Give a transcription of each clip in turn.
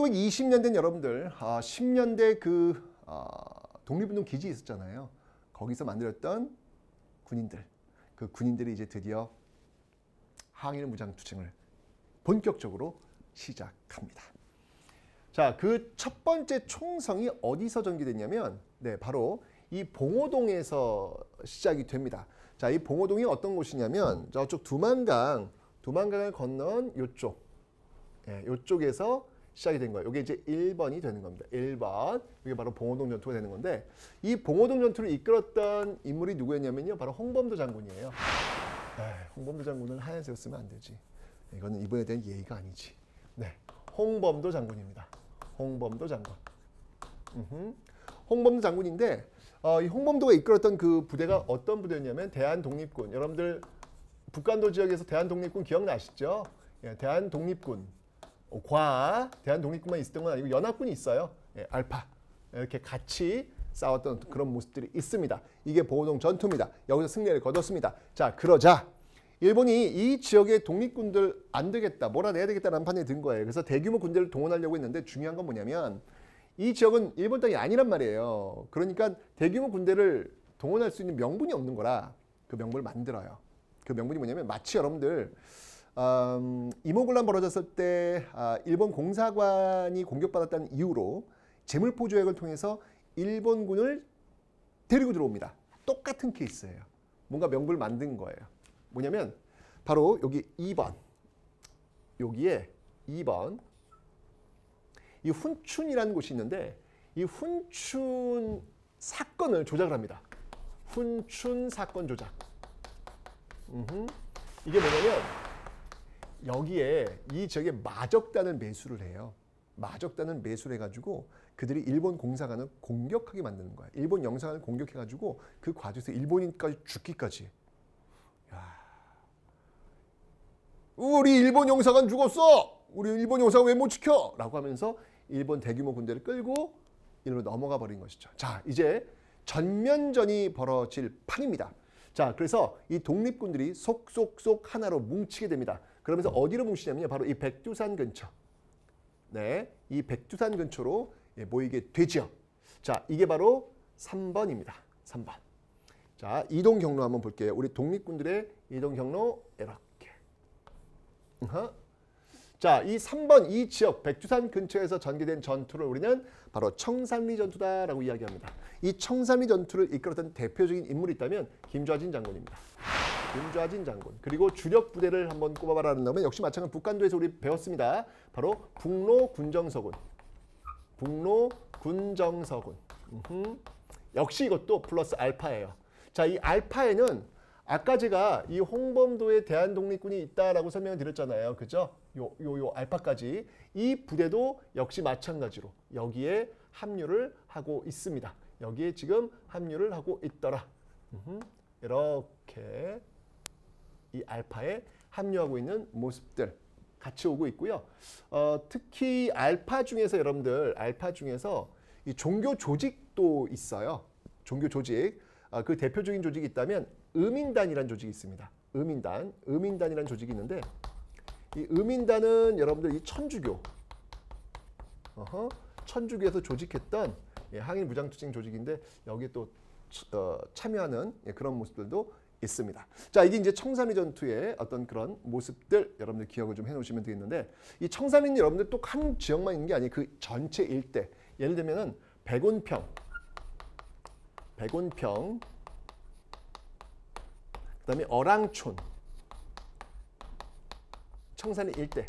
1920년대 여러분들 아, 10년대 그 아, 독립운동 기지 있었잖아요. 거기서 만들었던 군인들 그 군인들이 이제 드디어 항일 무장 투쟁을 본격적으로 시작합니다. 자, 그 첫 번째 총성이 어디서 전개됐냐면 네, 바로 이 봉오동에서 시작이 됩니다. 자, 이 봉오동이 어떤 곳이냐면 저쪽 두만강, 두만강을 건넌 요쪽, 예, 요쪽에서 시작이 된 거예요. 이게 이제 1번이 되는 겁니다. 1번. 이게 바로 봉오동 전투가 되는 건데 이 봉오동 전투를 이끌었던 인물이 누구였냐면요. 바로 홍범도 장군이에요. 에이, 홍범도 장군은 하얀색을 쓰면 안 되지. 이거는 이번에 대한 예의가 아니지. 네, 홍범도 장군입니다. 홍범도 장군. 음흠. 홍범도 장군인데 어, 이 홍범도가 이끌었던 그 부대가 어떤 부대였냐면 대한독립군. 여러분들 북간도 지역에서 대한독립군 기억나시죠? 예, 대한독립군. 어, 과 대한 독립군만 있었던 건 아니고 연합군이 있어요. 예, 알파. 이렇게 같이 싸웠던 그런 모습들이 있습니다. 이게 보호동 전투입니다. 여기서 승리를 거뒀습니다. 자, 그러자 일본이 이 지역의 독립군들 안 되겠다, 몰아내야 되겠다는 판에 든 거예요. 그래서 대규모 군대를 동원하려고 했는데 중요한 건 뭐냐면 이 지역은 일본 땅이 아니란 말이에요. 그러니까 대규모 군대를 동원할 수 있는 명분이 없는 거라 그 명분을 만들어요. 그 명분이 뭐냐면 마치 여러분들 음, 이모군란 벌어졌을 때 아, 일본 공사관이 공격받았다는 이유로 재물포 조약을 통해서 일본군을 데리고 들어옵니다. 똑같은 케이스예요. 뭔가 명분을 만든 거예요. 뭐냐면 바로 여기 2번 여기에 2번 이 훈춘이라는 곳이 있는데 이 훈춘 사건을 조작을 합니다. 훈춘 사건 조작. 음흠. 이게 뭐냐면 여기에 이 지역에 마적단을 매수를 해요. 마적단을 매수를 해가지고 그들이 일본 공사관을 공격하게 만드는 거야. 일본 영상을 공격해가지고 그 과정에서 일본인까지 죽기까지. 야. 우리 일본 영사관 죽었어. 우리 일본 영사관 왜 못 지켜? 라고 하면서 일본 대규모 군대를 끌고 이리로 넘어가 버린 것이죠. 자, 이제 전면전이 벌어질 판입니다. 자, 그래서 이 독립군들이 속속속 하나로 뭉치게 됩니다. 그러면서 어디로 뭉치냐면요. 바로 이 백두산 근처. 네, 이 백두산 근처로 예, 모이게 되죠. 자, 이게 바로 3번입니다. 3번. 자, 이동 경로 한번 볼게요. 우리 독립군들의 이동 경로 이렇게. 으허. 자, 이 3번 이 지역 백두산 근처에서 전개된 전투를 우리는 바로 청산리 전투다라고 이야기합니다. 이 청산리 전투를 이끌었던 대표적인 인물이 있다면 김좌진 장군입니다. 김좌진 장군. 그리고 주력 부대를 한번 꼽아봐라 한다면 역시 마찬가지 북한도에서 우리 배웠습니다. 바로 북로 군정서군. 북로 군정서군. 음흠. 역시 이것도 플러스 알파예요. 자, 이 알파에는 아까 제가 이 홍범도에 대한 독립군이 있다라고 설명을 드렸잖아요. 그죠? 요, 요, 요 알파까지. 이 부대도 역시 마찬가지로 여기에 합류를 하고 있습니다. 여기에 지금 합류를 하고 있더라. 음흠. 이렇게 이 알파에 합류하고 있는 모습들 같이 오고 있고요. 어, 특히 알파 중에서 여러분들 알파 중에서 이 종교 조직도 있어요. 종교 조직. 아, 그 대표적인 조직이 있다면 의민단이라는 조직이 있습니다. 의민단, 의민단이라는 조직이 있는데 이 의민단은 여러분들 이 천주교, 어허, 천주교에서 조직했던 예, 항일 무장투쟁 조직인데 여기에 또 어, 참여하는 예, 그런 모습들도 있습니다. 자, 이게 이제 청산리 전투의 어떤 그런 모습들 여러분들 기억을 좀 해놓으시면 되겠는데 이 청산리는 여러분들 또 한 지역만 있는 게 아니에요. 그 전체 일대. 예를 들면은 백운평, 백운평, 그다음에 어랑촌, 청산리 일대.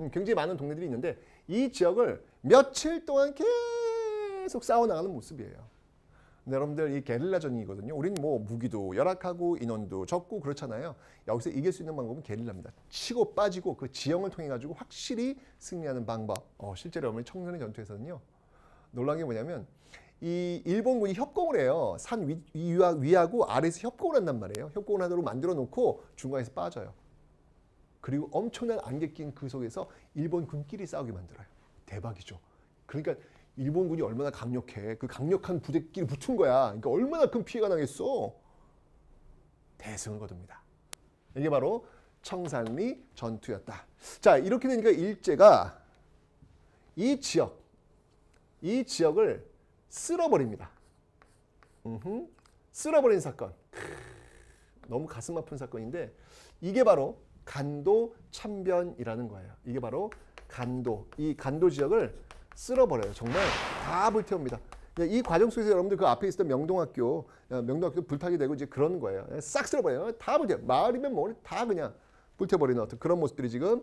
음, 굉장히 많은 동네들이 있는데 이 지역을 며칠 동안 계속 싸워나가는 모습이에요. 여러분들 이 게릴라전이거든요. 우리는 뭐 무기도 열악하고 인원도 적고 그렇잖아요. 여기서 이길 수 있는 방법은 게릴라입니다. 치고 빠지고 그 지형을 통해 가지고 확실히 승리하는 방법. 어, 실제로 여러분 청산리 전투에서는요. 놀란 게 뭐냐면 이 일본군이 협공을 해요. 산 위, 위와 위하고 아래에서 협공을 한단 말이에요. 협공을 하도록 만들어 놓고 중간에서 빠져요. 그리고 엄청난 안개 낀 그 속에서 일본 군끼리 싸우게 만들어요. 대박이죠. 그러니까 일본군이 얼마나 강력해. 그 강력한 부대끼리 붙은 거야. 그러니까 얼마나 큰 피해가 나겠어. 대승을 거둡니다. 이게 바로 청산리 전투였다. 자 이렇게 되니까 일제가 이 지역, 이 지역을 쓸어버립니다. 음흠, 쓸어버린 사건. 너무 가슴 아픈 사건인데 이게 바로 간도 참변이라는 거예요. 이게 바로 간도, 이 간도 지역을 쓸어버려요. 정말 다 불태웁니다. 이 과정 속에서 여러분들 그 앞에 있었던 명동학교, 어, 명동학교 불타게 되고 이제 그런 거예요. 싹 쓸어버려요. 다 불태. 마을이면 뭐 다 그냥 불태버리는 어떤 그런 모습들이 지금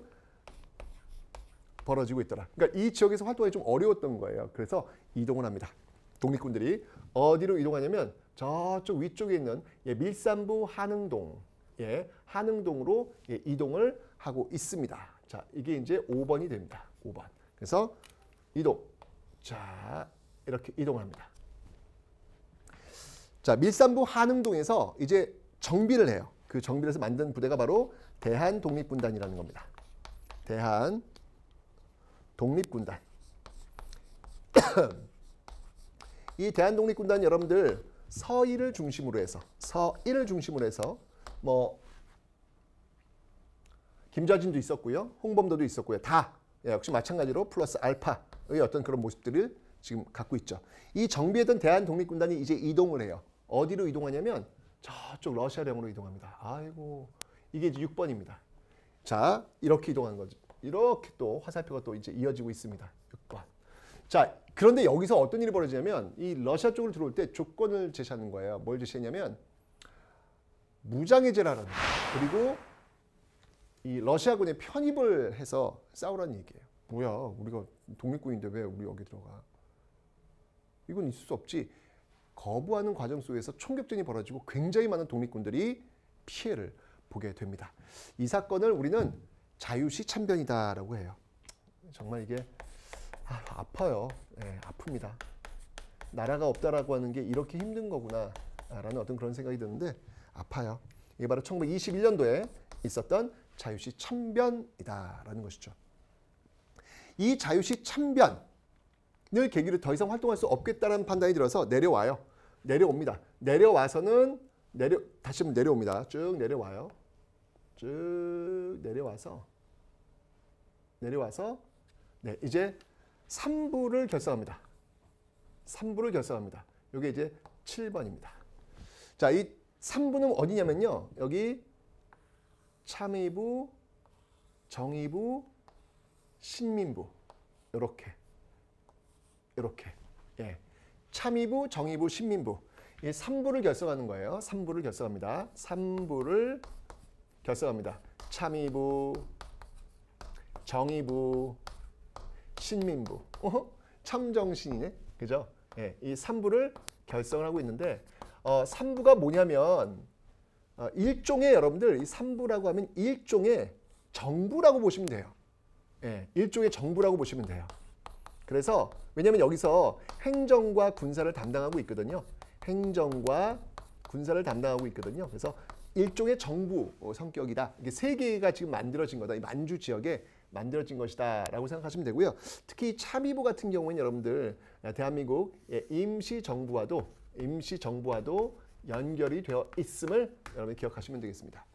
벌어지고 있더라. 그러니까 이 지역에서 활동하기 좀 어려웠던 거예요. 그래서 이동을 합니다. 독립군들이 어디로 이동하냐면 저쪽 위쪽에 있는 예, 밀산부 한흥동, 예, 한흥동으로 예, 이동을 하고 있습니다. 자, 이게 이제 5번이 됩니다. 5번. 그래서 이동. 자, 이렇게 이동합니다. 자, 밀산부 한흥동에서 이제 정비를 해요. 그 정비를 해서 만든 부대가 바로 대한 독립군단이라는 겁니다. 대한 독립군단. 이 대한 독립군단 여러분들 서일을 중심으로 해서 서일을 중심으로 해서 뭐 김좌진도 있었고요. 홍범도도 있었고요. 다 예, 역시 마찬가지로 플러스 알파의 어떤 그런 모습들을 지금 갖고 있죠. 이 정비했던 대한 독립군단이 이제 이동을 해요. 어디로 이동하냐면 저쪽 러시아령으로 이동합니다. 아이고 이게 이제 6번입니다. 자 이렇게 이동하는 거죠. 이렇게 또 화살표가 또 이제 이어지고 있습니다. 6번. 자, 그런데 여기서 어떤 일이 벌어지냐면 이 러시아 쪽으로 들어올 때 조건을 제시하는 거예요. 뭘 제시했냐면 무장해제라는. 그리고 이 러시아군에 편입을 해서 싸우라는 얘기예요. 뭐야, 우리가 독립군인데 왜 우리 여기 들어가? 이건 있을 수 없지. 거부하는 과정 속에서 총격전이 벌어지고 굉장히 많은 독립군들이 피해를 보게 됩니다. 이 사건을 우리는 자유시 참변이다라고 해요. 정말 이게 아, 파요 네, 아픕니다. 나라가 없다라고 하는 게 이렇게 힘든 거구나 라는 어떤 그런 생각이 드는데 아파요. 이게 바로 1921년도에 있었던 자유시 참변이다라는 것이죠. 이 자유시 참변을 계기로 더 이상 활동할 수 없겠다는 판단이 들어서 내려와요. 내려옵니다. 내려와서는 내려 다시 한번 내려옵니다. 쭉 내려와요. 쭉 내려와서 내려와서 네, 이제 3부를 결성합니다. 3부를 결성합니다. 이게 이제 7번입니다. 자, 이 3부는 어디냐면요. 여기 참의부, 정의부, 신민부 이렇게 이렇게 예. 참의부, 정의부, 신민부 이 3부를 결성하는 거예요. 3부를 결성합니다. 3부를 결성합니다. 참의부, 정의부, 신민부, 어? 참정신이네, 그죠? 예, 이 3부를 결성을 하고 있는데 어, 3부가 뭐냐면 어, 일종의 여러분들 이 3부라고 하면 일종의 정부라고 보시면 돼요. 예, 일종의 정부라고 보시면 돼요. 그래서 왜냐하면 여기서 행정과 군사를 담당하고 있거든요. 행정과 군사를 담당하고 있거든요. 그래서 일종의 정부 성격이다. 이게 세 개가 지금 만들어진 거다. 이 만주 지역에 만들어진 것이다 라고 생각하시면 되고요. 특히 참의부 같은 경우에는 여러분들 대한민국 임시정부와도 임시정부와도 연결이 되어 있음을 여러분 기억하시면 되겠습니다.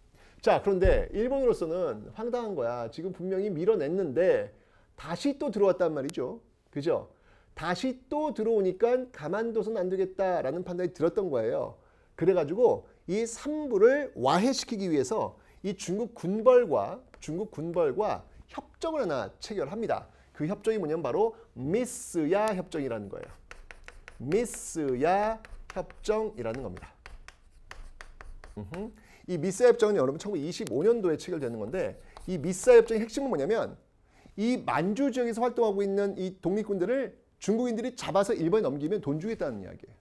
자 그런데 일본으로서는 황당한 거야. 지금 분명히 밀어냈는데 다시 또 들어왔단 말이죠. 그죠? 다시 또 들어오니까 가만둬서는 안 되겠다라는 판단이 들었던 거예요. 그래가지고 이 3부를 와해시키기 위해서 이 중국 군벌과 중국 군벌과 협정을 하나 체결합니다. 그 협정이 뭐냐면 바로 미스야 협정이라는 거예요. 미스야 협정이라는 겁니다. 이 미스야 협정은 여러분 1925년도에 체결되는 건데 이 미스야 협정의 핵심은 뭐냐면 이 만주 지역에서 활동하고 있는 이 독립군들을 중국인들이 잡아서 일본에 넘기면 돈 주겠다는 이야기예요.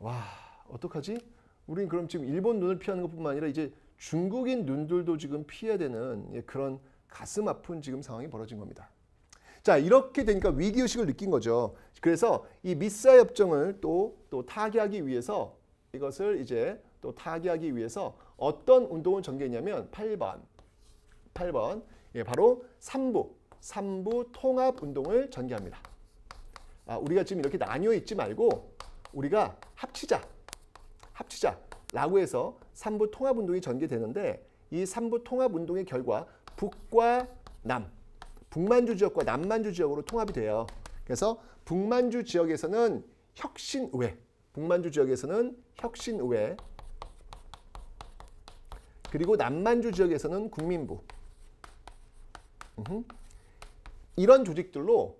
와 어떡하지? 우린 그럼 지금 일본 눈을 피하는 것뿐만 아니라 이제 중국인 눈들도 지금 피해야 되는 그런 가슴 아픈 지금 상황이 벌어진 겁니다. 자 이렇게 되니까 위기의식을 느낀 거죠. 그래서 이 미사 협정을 또, 또 타개하기 위해서 이것을 이제 또 타개하기 위해서 어떤 운동을 전개했냐면 8번 8번 예, 바로 3부 3부 통합 운동을 전개합니다. 아, 우리가 지금 이렇게 나뉘어 있지 말고 우리가 합치자 합치자 라고 해서 3부 통합 운동이 전개되는데 이 3부 통합 운동의 결과 북과 남, 북만주 지역과 남만주 지역으로 통합이 돼요. 그래서 북만주 지역에서는 혁신의회, 북만주 지역에서는 혁신의회, 그리고 남만주 지역에서는 국민부. 이런 조직들로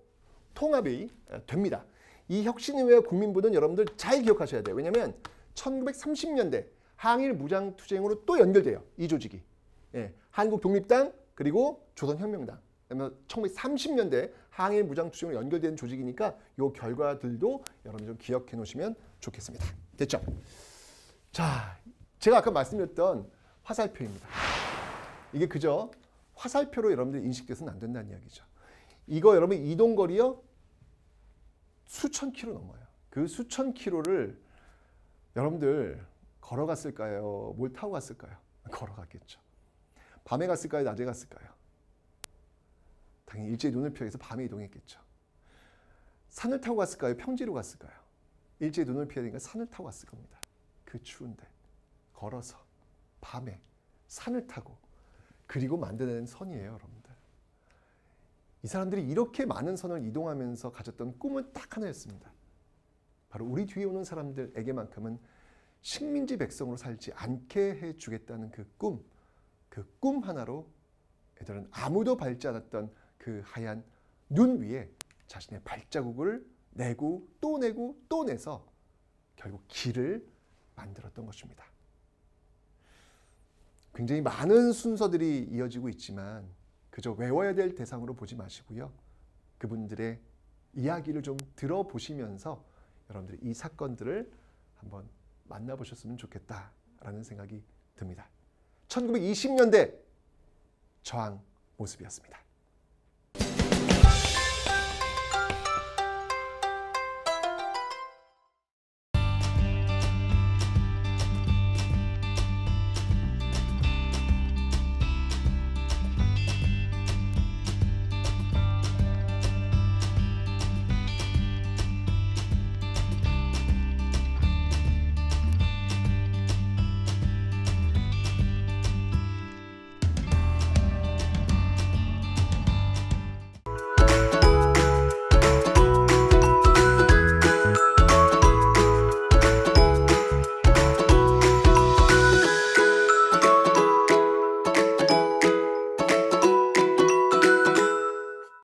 통합이 됩니다. 이 혁신의회 국민부는 여러분들 잘 기억하셔야 돼요. 왜냐하면 1930년대 항일 무장투쟁으로 또 연결돼요. 이 조직이. 예, 한국 독립당 그리고 조선혁명당. 그러면 1930년대 항일 무장투쟁으로 연결된 조직이니까 이 결과들도 여러분 좀 기억해 놓으시면 좋겠습니다. 됐죠? 자, 제가 아까 말씀드렸던 화살표입니다. 이게 그저 화살표로 여러분들 인식돼서는 안 된다는 이야기죠. 이거 여러분 이동거리요 수천 킬로 넘어요. 그 수천 킬로를 여러분들 걸어갔을까요? 뭘 타고 갔을까요? 걸어갔겠죠. 밤에 갔을까요? 낮에 갔을까요? 당연히 일제히 눈을 피해서 밤에 이동했겠죠. 산을 타고 갔을까요? 평지로 갔을까요? 일제히 눈을 피해야 되니까 산을 타고 갔을 겁니다. 그 추운데 걸어서 밤에 산을 타고 그리고 만들어낸 선이에요, 여러분들. 이 사람들이 이렇게 많은 선을 이동하면서 가졌던 꿈은 딱 하나였습니다. 바로 우리 뒤에 오는 사람들에게만큼은 식민지 백성으로 살지 않게 해주겠다는 그 꿈, 그 꿈 하나로 애들은 아무도 밟지 않았던 그 하얀 눈 위에 자신의 발자국을 내고 또 내고 또 내서 결국 길을 만들었던 것입니다. 굉장히 많은 순서들이 이어지고 있지만 그저 외워야 될 대상으로 보지 마시고요. 그분들의 이야기를 좀 들어보시면서 여러분들이 이 사건들을 한번 만나보셨으면 좋겠다라는 생각이 듭니다. 1920년대 저항 모습이었습니다.